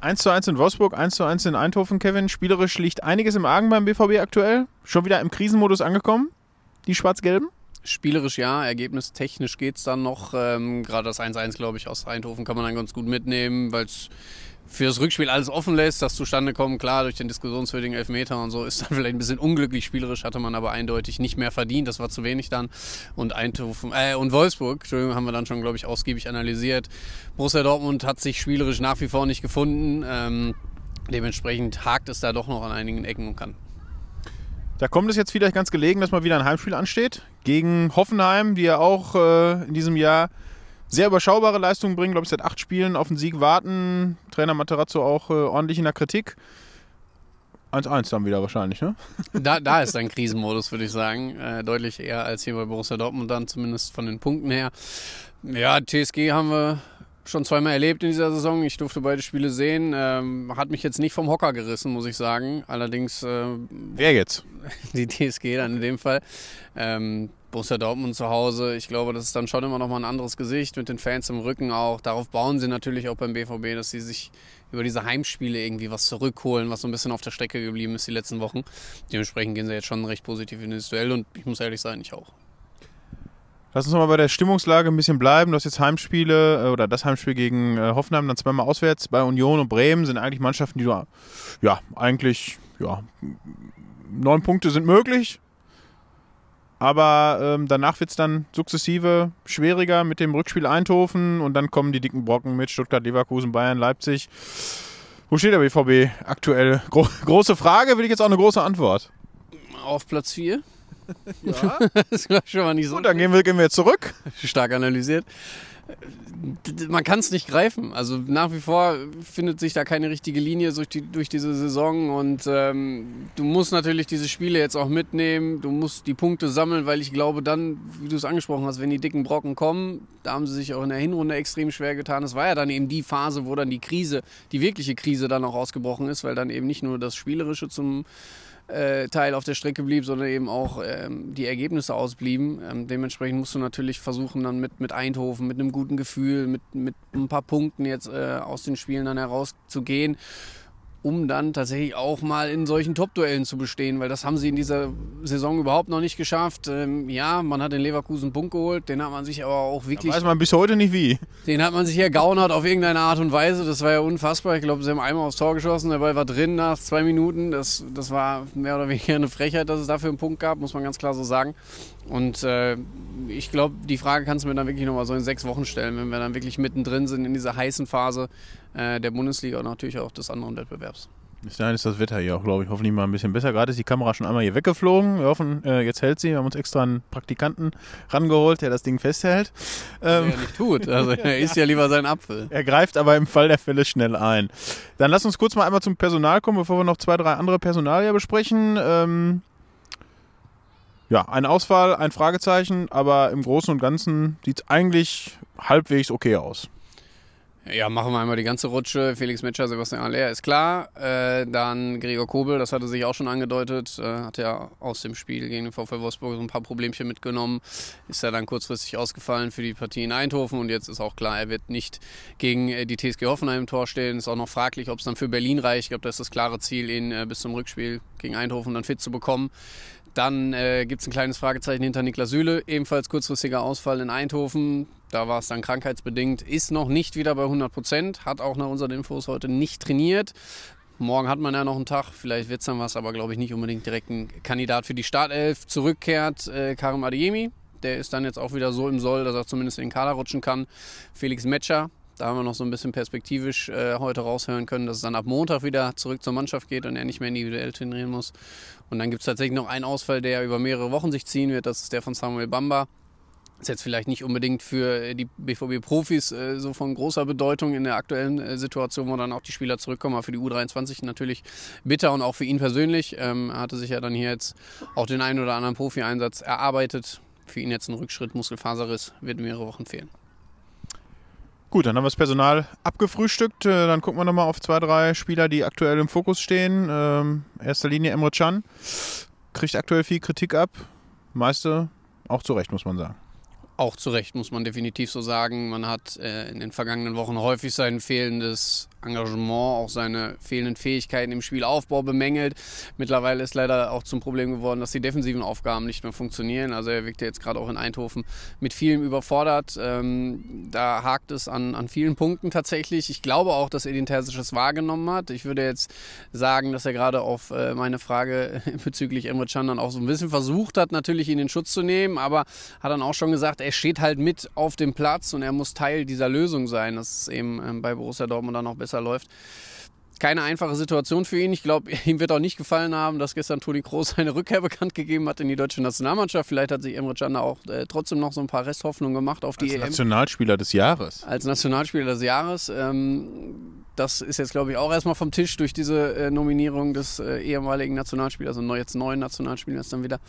1 zu 1 in Wolfsburg, 1 zu 1 in Eindhoven, Kevin. Spielerisch liegt einiges im Argen beim BVB aktuell. Schon wieder im Krisenmodus angekommen, die Schwarz-Gelben? Spielerisch ja, ergebnistechnisch geht es dann noch. Ähm, Gerade das 1-1, glaube ich, aus Eindhoven kann man dann ganz gut mitnehmen, weil es für das Rückspiel alles offen lässt, das zustande kommen, klar, durch den diskussionswürdigen Elfmeter und so, ist dann vielleicht ein bisschen unglücklich. Spielerisch hatte man aber eindeutig nicht mehr verdient, das war zu wenig dann. Und Eindhoven, äh, und Wolfsburg, Entschuldigung, haben wir dann schon, glaube ich, ausgiebig analysiert. Borussia Dortmund hat sich spielerisch nach wie vor nicht gefunden. Ähm, dementsprechend hakt es da doch noch an einigen Ecken und Kanten. Da kommt es jetzt vielleicht ganz gelegen, dass mal wieder ein Heimspiel ansteht. Gegen Hoffenheim, die ja auch äh, in diesem Jahr sehr überschaubare Leistungen bringen, glaube ich, seit acht Spielen auf den Sieg warten. Trainer Materazzo auch äh, ordentlich in der Kritik. 1-1 dann wieder wahrscheinlich, ne? Da, da ist ein Krisenmodus, würde ich sagen. Äh, deutlich eher als hier bei Borussia Dortmund dann, zumindest von den Punkten her. Ja, TSG haben wir schon zweimal erlebt in dieser Saison. Ich durfte beide Spiele sehen. Ähm, hat mich jetzt nicht vom Hocker gerissen, muss ich sagen. Allerdings. Äh, Wer jetzt? Die TSG dann in dem Fall. Ähm, Borussia Dortmund zu Hause, ich glaube, das ist dann schon immer noch mal ein anderes Gesicht mit den Fans im Rücken auch. Darauf bauen sie natürlich auch beim BVB, dass sie sich über diese Heimspiele irgendwie was zurückholen, was so ein bisschen auf der Strecke geblieben ist die letzten Wochen. Dementsprechend gehen sie jetzt schon recht positiv in das Duell und ich muss ehrlich sein, ich auch. Lass uns nochmal bei der Stimmungslage ein bisschen bleiben. Du hast jetzt Heimspiele äh, oder das Heimspiel gegen äh, Hoffenheim, dann zweimal auswärts bei Union und Bremen sind eigentlich Mannschaften, die du ja eigentlich ja neun Punkte sind möglich. Aber ähm, danach wird es dann sukzessive schwieriger mit dem Rückspiel Eindhoven und dann kommen die dicken Brocken mit Stuttgart, Leverkusen, Bayern, Leipzig. Wo steht der BVB aktuell? Gro große Frage, will ich jetzt auch eine große Antwort. Auf Platz 4. Ja. das ist schon mal nicht so. Gut, dann gehen wir, gehen wir zurück. Stark analysiert man kann es nicht greifen. Also nach wie vor findet sich da keine richtige Linie durch, die, durch diese Saison und ähm, du musst natürlich diese Spiele jetzt auch mitnehmen. Du musst die Punkte sammeln, weil ich glaube dann, wie du es angesprochen hast, wenn die dicken Brocken kommen, da haben sie sich auch in der Hinrunde extrem schwer getan. Es war ja dann eben die Phase, wo dann die Krise, die wirkliche Krise dann auch ausgebrochen ist, weil dann eben nicht nur das Spielerische zum äh, Teil auf der Strecke blieb, sondern eben auch ähm, die Ergebnisse ausblieben. Ähm, dementsprechend musst du natürlich versuchen, dann mit, mit Eindhoven, mit einem guten Gefühl, mit, mit ein paar Punkten jetzt äh, aus den Spielen dann herauszugehen um dann tatsächlich auch mal in solchen Top-Duellen zu bestehen, weil das haben sie in dieser Saison überhaupt noch nicht geschafft. Ähm, ja, man hat den Leverkusen einen Punkt geholt, den hat man sich aber auch wirklich. Da weiß man bis heute nicht wie. Den hat man sich ergaunert auf irgendeine Art und Weise. Das war ja unfassbar. Ich glaube, sie haben einmal aufs Tor geschossen, der Ball war drin nach zwei Minuten. Das, das war mehr oder weniger eine Frechheit, dass es dafür einen Punkt gab, muss man ganz klar so sagen. Und äh, ich glaube, die Frage kannst du mir dann wirklich nochmal so in sechs Wochen stellen, wenn wir dann wirklich mittendrin sind in dieser heißen Phase äh, der Bundesliga und natürlich auch des anderen Wettbewerbs. Bis dahin ist das Wetter hier auch, glaube ich, hoffentlich mal ein bisschen besser. Gerade ist die Kamera schon einmal hier weggeflogen. Wir hoffen, äh, jetzt hält sie. Wir haben uns extra einen Praktikanten rangeholt, der das Ding festhält. Ähm, er nicht tut. Also er isst ja lieber seinen Apfel. Er greift aber im Fall der Fälle schnell ein. Dann lass uns kurz mal einmal zum Personal kommen, bevor wir noch zwei, drei andere Personalien besprechen. Ähm, ja, ein Ausfall, ein Fragezeichen, aber im Großen und Ganzen sieht es eigentlich halbwegs okay aus. Ja, machen wir einmal die ganze Rutsche. Felix Metscher, Sebastian Aller ist klar. Äh, dann Gregor Kobel, das hatte sich auch schon angedeutet. Äh, hat ja aus dem Spiel gegen den VfL Wolfsburg so ein paar Problemchen mitgenommen. Ist ja dann kurzfristig ausgefallen für die Partie in Eindhoven. Und jetzt ist auch klar, er wird nicht gegen äh, die TSG Hoffenheim im Tor stehen. Ist auch noch fraglich, ob es dann für Berlin reicht. Ich glaube, das ist das klare Ziel, ihn äh, bis zum Rückspiel gegen Eindhoven dann fit zu bekommen. Dann äh, gibt es ein kleines Fragezeichen hinter Niklas Süle, ebenfalls kurzfristiger Ausfall in Eindhoven. Da war es dann krankheitsbedingt, ist noch nicht wieder bei 100 Prozent, hat auch nach unseren Infos heute nicht trainiert. Morgen hat man ja noch einen Tag, vielleicht wird es dann was, aber glaube ich nicht unbedingt direkt ein Kandidat für die Startelf. Zurückkehrt äh, Karim Adeyemi, der ist dann jetzt auch wieder so im Soll, dass er zumindest in den Kader rutschen kann. Felix Metscher, da haben wir noch so ein bisschen perspektivisch äh, heute raushören können, dass es dann ab Montag wieder zurück zur Mannschaft geht und er nicht mehr individuell trainieren muss. Und dann gibt es tatsächlich noch einen Ausfall, der über mehrere Wochen sich ziehen wird. Das ist der von Samuel Bamba. Ist jetzt vielleicht nicht unbedingt für die BVB-Profis äh, so von großer Bedeutung in der aktuellen äh, Situation, wo dann auch die Spieler zurückkommen, aber für die U23 natürlich bitter und auch für ihn persönlich. Ähm, er hatte sich ja dann hier jetzt auch den einen oder anderen Profi-Einsatz erarbeitet. Für ihn jetzt ein Rückschritt, Muskelfaserriss, wird mehrere Wochen fehlen. Gut, dann haben wir das Personal abgefrühstückt. Äh, dann gucken wir nochmal auf zwei, drei Spieler, die aktuell im Fokus stehen. Ähm, erster Linie Emre Can. Kriegt aktuell viel Kritik ab. Meiste auch zu Recht, muss man sagen. Auch zu Recht, muss man definitiv so sagen. Man hat äh, in den vergangenen Wochen häufig sein fehlendes Engagement, auch seine fehlenden Fähigkeiten im Spielaufbau bemängelt. Mittlerweile ist leider auch zum Problem geworden, dass die defensiven Aufgaben nicht mehr funktionieren. Also er wirkte jetzt gerade auch in Eindhoven mit vielem überfordert. Ähm, da hakt es an, an vielen Punkten tatsächlich. Ich glaube auch, dass Edin Terzic es wahrgenommen hat. Ich würde jetzt sagen, dass er gerade auf äh, meine Frage bezüglich Emre Can dann auch so ein bisschen versucht hat, natürlich ihn in Schutz zu nehmen, aber hat dann auch schon gesagt, er steht halt mit auf dem Platz und er muss Teil dieser Lösung sein, dass es eben ähm, bei Borussia Dortmund dann noch besser läuft keine einfache Situation für ihn. Ich glaube, ihm wird auch nicht gefallen haben, dass gestern Toni Kroos seine Rückkehr bekannt gegeben hat in die deutsche Nationalmannschaft. Vielleicht hat sich Emre Can auch äh, trotzdem noch so ein paar Resthoffnungen gemacht auf die Als EM. Nationalspieler des Jahres. Als Nationalspieler des Jahres. Ähm, das ist jetzt, glaube ich, auch erstmal vom Tisch durch diese äh, Nominierung des äh, ehemaligen Nationalspielers, also jetzt neuen Nationalspielers dann wieder.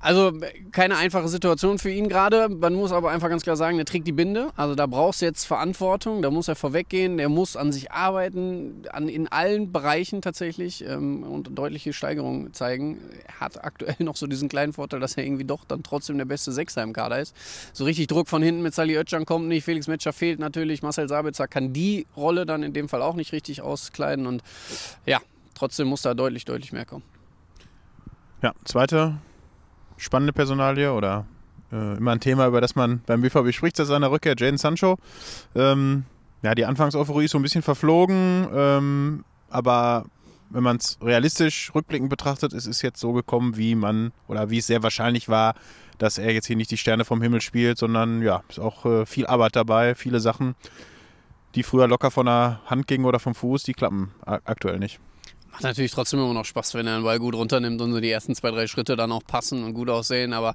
Also keine einfache Situation für ihn gerade. Man muss aber einfach ganz klar sagen, er trägt die Binde. Also da brauchst du jetzt Verantwortung, da muss er vorweggehen, der muss an sich arbeiten, an, in allen Bereichen tatsächlich ähm, und deutliche Steigerungen zeigen. Er hat aktuell noch so diesen kleinen Vorteil, dass er irgendwie doch dann trotzdem der beste Sechser im Kader ist. So richtig Druck von hinten mit Sali Özcan kommt nicht, Felix Metscher fehlt natürlich, Marcel Sabitzer kann die Rolle dann in dem Fall auch nicht richtig auskleiden und ja, trotzdem muss da deutlich, deutlich mehr kommen. Ja, zweite spannende Personalie oder äh, immer ein Thema, über das man beim BVB spricht, das ist seine Rückkehr, Jaden Sancho. Ähm, ja, die Anfangseuphorie ist so ein bisschen verflogen, ähm, aber wenn man es realistisch rückblickend betrachtet, es ist jetzt so gekommen, wie man oder wie es sehr wahrscheinlich war, dass er jetzt hier nicht die Sterne vom Himmel spielt, sondern ja, ist auch äh, viel Arbeit dabei, viele Sachen, die früher locker von der Hand gingen oder vom Fuß, die klappen aktuell nicht. Macht natürlich trotzdem immer noch Spaß, wenn er den Ball gut runternimmt und so die ersten zwei, drei Schritte dann auch passen und gut aussehen. Aber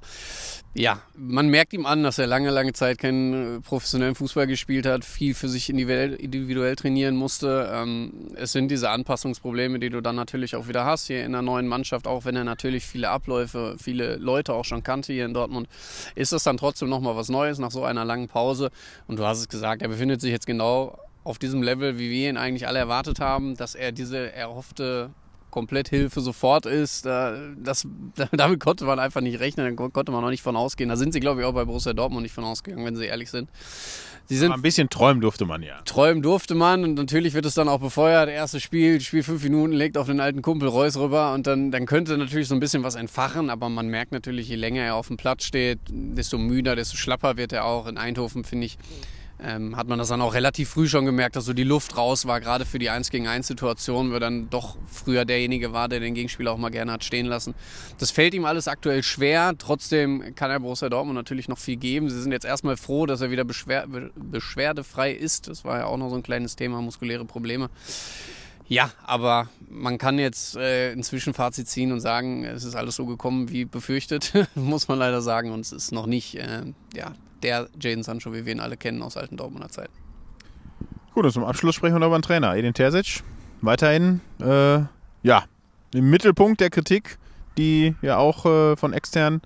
ja, man merkt ihm an, dass er lange, lange Zeit keinen äh, professionellen Fußball gespielt hat, viel für sich individuell trainieren musste. Ähm, es sind diese Anpassungsprobleme, die du dann natürlich auch wieder hast hier in der neuen Mannschaft, auch wenn er natürlich viele Abläufe, viele Leute auch schon kannte hier in Dortmund, ist das dann trotzdem nochmal was Neues nach so einer langen Pause. Und du hast es gesagt, er befindet sich jetzt genau auf diesem Level, wie wir ihn eigentlich alle erwartet haben, dass er diese erhoffte Kompletthilfe sofort ist. Das, damit konnte man einfach nicht rechnen, da konnte man auch nicht von ausgehen. Da sind sie, glaube ich, auch bei Borussia Dortmund nicht von ausgegangen, wenn sie ehrlich sind. Sie sind, Aber ein bisschen träumen durfte man ja. Träumen durfte man und natürlich wird es dann auch befeuert. Erstes Spiel, Spiel fünf Minuten, legt auf den alten Kumpel Reus rüber und dann, dann könnte natürlich so ein bisschen was entfachen. Aber man merkt natürlich, je länger er auf dem Platz steht, desto müder, desto schlapper wird er auch. In Eindhoven, finde ich, ähm, hat man das dann auch relativ früh schon gemerkt, dass so die Luft raus war, gerade für die 1 gegen 1 Situation, wo er dann doch früher derjenige war, der den Gegenspieler auch mal gerne hat stehen lassen. Das fällt ihm alles aktuell schwer, trotzdem kann er Borussia Dortmund natürlich noch viel geben. Sie sind jetzt erstmal froh, dass er wieder beschwer beschwerdefrei ist. Das war ja auch noch so ein kleines Thema, muskuläre Probleme. Ja, aber man kann jetzt äh, ein Zwischenfazit ziehen und sagen, es ist alles so gekommen wie befürchtet, muss man leider sagen. Und es ist noch nicht äh, ja, der Jaden Sancho, wie wir ihn alle kennen aus alten Dortmunder Zeiten. Gut, und zum Abschluss sprechen wir noch über den Trainer, Edin Terzic. Weiterhin, äh, ja, im Mittelpunkt der Kritik, die ja auch äh, von extern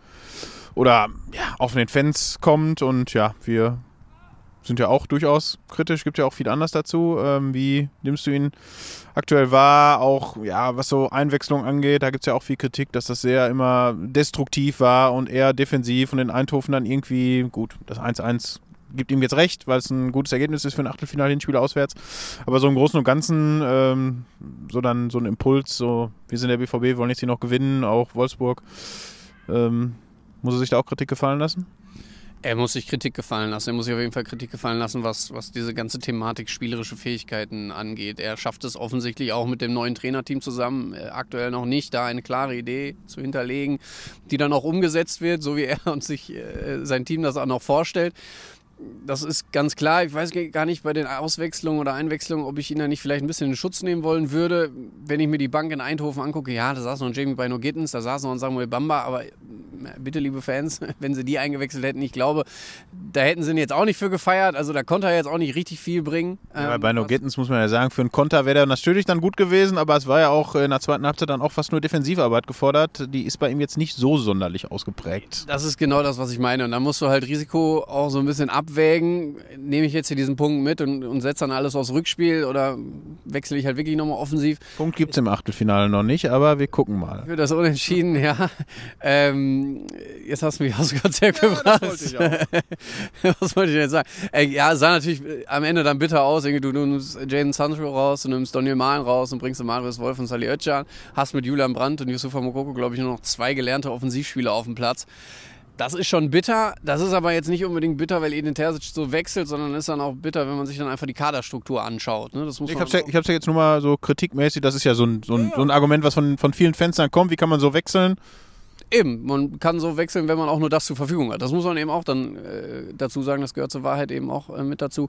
oder ja, auch von den Fans kommt. Und ja, wir sind ja auch durchaus kritisch, gibt ja auch viel anders dazu. Ähm, wie nimmst du ihn aktuell wahr? Auch, ja, was so Einwechslung angeht, da gibt es ja auch viel Kritik, dass das sehr immer destruktiv war und eher defensiv und in Eindhoven dann irgendwie, gut, das 1-1 gibt ihm jetzt recht, weil es ein gutes Ergebnis ist für ein Achtelfinale-Hinspiel auswärts. Aber so im Großen und Ganzen, ähm, so dann so ein Impuls, so, wir sind der BVB, wollen jetzt hier noch gewinnen, auch Wolfsburg. Ähm, muss er sich da auch Kritik gefallen lassen? Er muss sich Kritik gefallen lassen. Er muss sich auf jeden Fall Kritik gefallen lassen, was, was diese ganze Thematik spielerische Fähigkeiten angeht. Er schafft es offensichtlich auch mit dem neuen Trainerteam zusammen, äh, aktuell noch nicht, da eine klare Idee zu hinterlegen, die dann auch umgesetzt wird, so wie er und sich äh, sein Team das auch noch vorstellt das ist ganz klar. Ich weiß gar nicht bei den Auswechslungen oder Einwechslungen, ob ich ihn da nicht vielleicht ein bisschen in Schutz nehmen wollen würde. Wenn ich mir die Bank in Eindhoven angucke, ja, da saß noch ein Jamie Bino Gittens, da saß noch ein Samuel Bamba, aber bitte, liebe Fans, wenn sie die eingewechselt hätten, ich glaube, da hätten sie ihn jetzt auch nicht für gefeiert. Also da konnte er jetzt auch nicht richtig viel bringen. Ja, bei Bino Gittens muss man ja sagen, für einen Konter wäre der natürlich dann gut gewesen, aber es war ja auch in der zweiten Halbzeit dann auch fast nur Defensivarbeit gefordert. Die ist bei ihm jetzt nicht so sonderlich ausgeprägt. Das ist genau das, was ich meine. Und da musst du halt Risiko auch so ein bisschen ab abwägen, nehme ich jetzt hier diesen Punkt mit und, und setze dann alles aufs Rückspiel oder wechsle ich halt wirklich nochmal offensiv. Punkt gibt es im Achtelfinale noch nicht, aber wir gucken mal. Für das Unentschieden, ja. Ähm, jetzt hast du mich aus dem Konzept ja, gebracht. Was wollte ich denn sagen? Äh, ja, sah natürlich äh, am Ende dann bitter aus. Du, du nimmst Jaden Sancho raus, du nimmst Daniel Mahlen raus und bringst Marius Wolf und Sally Özcan. Hast mit Julian Brandt und Yusufa Mokoko, glaube ich, nur noch zwei gelernte Offensivspieler auf dem Platz. Das ist schon bitter. Das ist aber jetzt nicht unbedingt bitter, weil Edin Terzic so wechselt, sondern ist dann auch bitter, wenn man sich dann einfach die Kaderstruktur anschaut. Ne? Das muss ich habe es ja, ja, jetzt nur mal so kritikmäßig, das ist ja so ein, so ein, ja. so ein Argument, was von, von vielen Fans dann kommt. Wie kann man so wechseln? Eben, man kann so wechseln, wenn man auch nur das zur Verfügung hat. Das muss man eben auch dann äh, dazu sagen, das gehört zur Wahrheit eben auch äh, mit dazu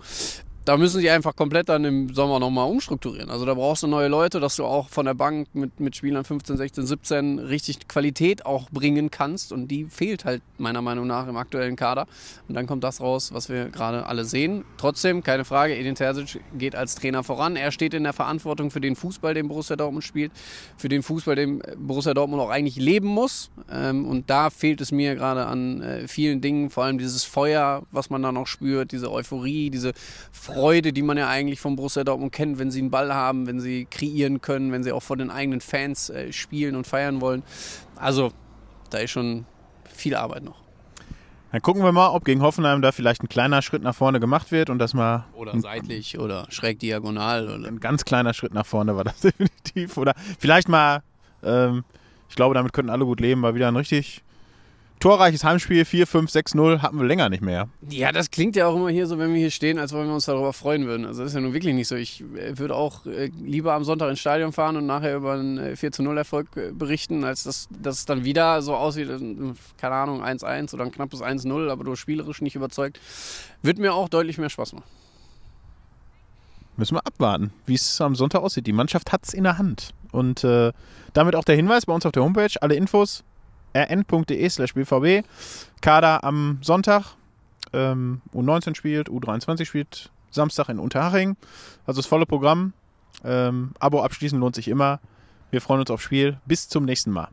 da müssen sie einfach komplett dann im Sommer nochmal umstrukturieren. Also da brauchst du neue Leute, dass du auch von der Bank mit, mit Spielern 15, 16, 17 richtig Qualität auch bringen kannst. Und die fehlt halt meiner Meinung nach im aktuellen Kader. Und dann kommt das raus, was wir gerade alle sehen. Trotzdem, keine Frage, Edin Terzic geht als Trainer voran. Er steht in der Verantwortung für den Fußball, den Borussia Dortmund spielt. Für den Fußball, den Borussia Dortmund auch eigentlich leben muss. Ähm, und da fehlt es mir gerade an äh, vielen Dingen. Vor allem dieses Feuer, was man da noch spürt, diese Euphorie, diese Freude, die man ja eigentlich vom Borussia Dortmund kennt, wenn sie einen Ball haben, wenn sie kreieren können, wenn sie auch vor den eigenen Fans äh, spielen und feiern wollen. Also da ist schon viel Arbeit noch. Dann gucken wir mal, ob gegen Hoffenheim da vielleicht ein kleiner Schritt nach vorne gemacht wird und das mal. Oder seitlich oder schräg diagonal. Oder? Ein ganz kleiner Schritt nach vorne war das definitiv. Oder vielleicht mal, ähm, ich glaube, damit könnten alle gut leben, mal wieder ein richtig torreiches Heimspiel, 4, 5, 6, 0, hatten wir länger nicht mehr. Ja, das klingt ja auch immer hier so, wenn wir hier stehen, als wenn wir uns darüber freuen würden. Also das ist ja nun wirklich nicht so. Ich äh, würde auch äh, lieber am Sonntag ins Stadion fahren und nachher über einen 4 0 Erfolg äh, berichten, als dass das dann wieder so aussieht, keine Ahnung, 1-1 oder ein knappes 1-0, aber du spielerisch nicht überzeugt. Wird mir auch deutlich mehr Spaß machen. Müssen wir abwarten, wie es am Sonntag aussieht. Die Mannschaft hat es in der Hand. Und äh, damit auch der Hinweis bei uns auf der Homepage, alle Infos rn.de slash bvb. Kader am Sonntag. Ähm, U19 spielt, U23 spielt Samstag in Unterhaching. Also das volle Programm. Ähm, Abo abschließen lohnt sich immer. Wir freuen uns aufs Spiel. Bis zum nächsten Mal.